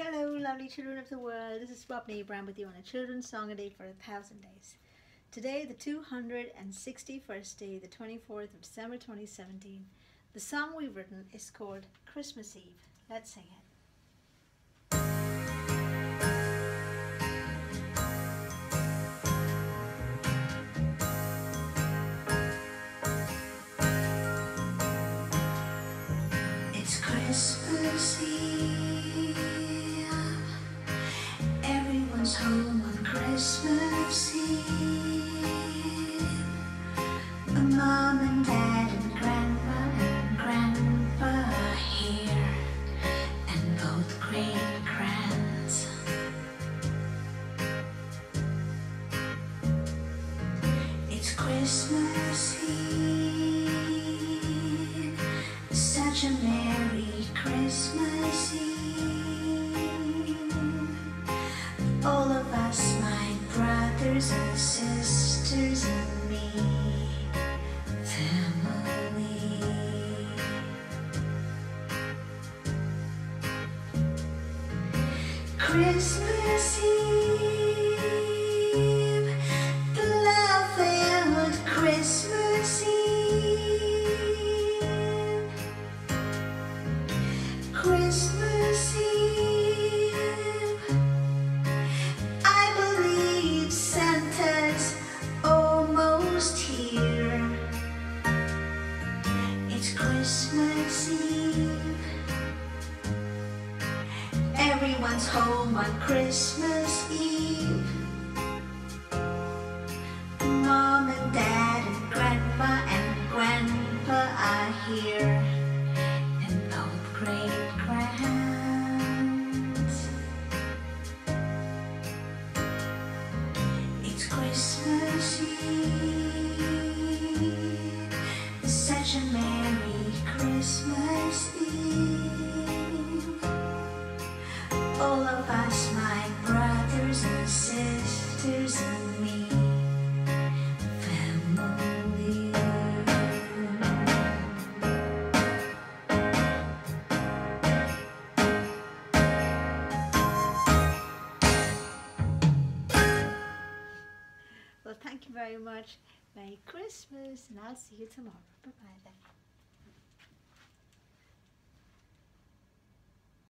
Hello, lovely children of the world. This is Swapna Abraham with you on a children's song a day for a thousand days. Today, the 261st day, the 24th of December 2017. The song we've written is called Christmas Eve. Let's sing it. Christmas Eve. Such a Merry Christmas Eve. All of us, my brothers and sisters, and me, family. Christmas Eve, Everyone's home on Christmas Eve. Mom and dad and grandma and grandpa are here and both great grands. It's Christmas Eve, sisters, and me. Well, thank you very much. Merry Christmas, and I'll see you tomorrow. Bye bye.